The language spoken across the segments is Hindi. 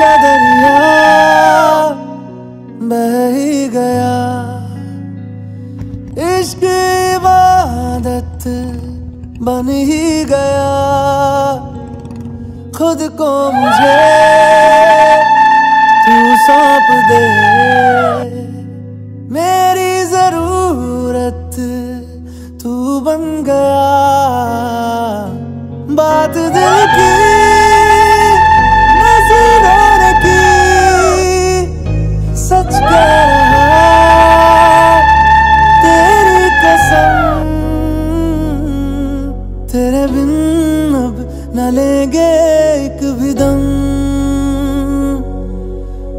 का दरिया बह ही गया। इश्क इबादत बन ही गया। खुद को मुझे तू सौंप दे। मेरी ज़रूरत तू बन गया।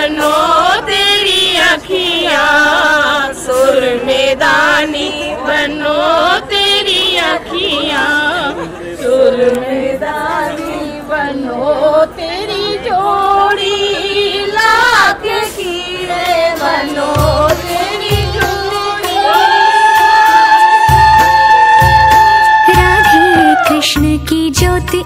बनो तेरी अखियाँ सुर मैदानी बनो तेरी अखियाँ सुर मैदानी बनो तेरी जोड़ी लाके कीड़े बनो तेरी जोड़ी। कृष्ण की ज्योति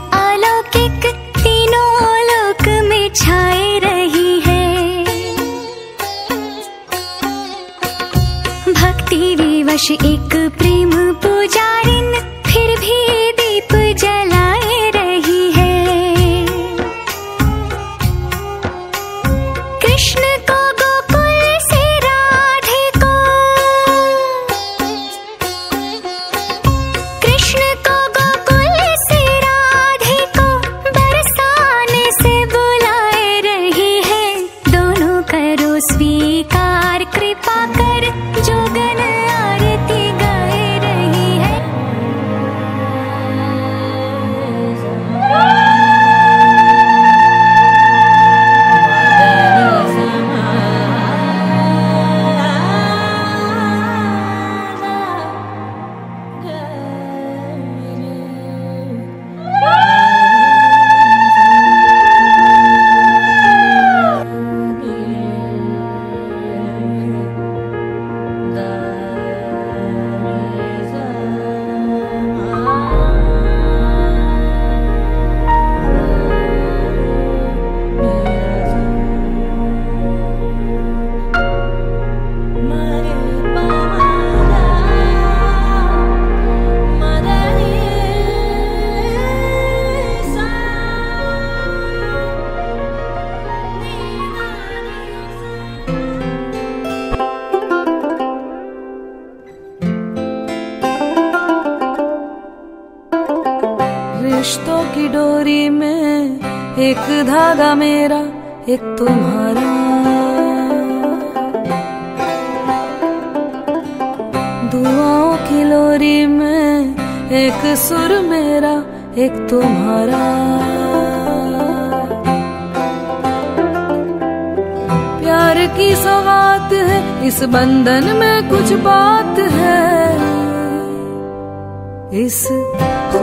धागा मेरा एक तुम्हारा। दुआओं की लोरी में एक सुर मेरा, एक तुम्हारा। प्यार की सौगात है, इस बंधन में कुछ बात है। इस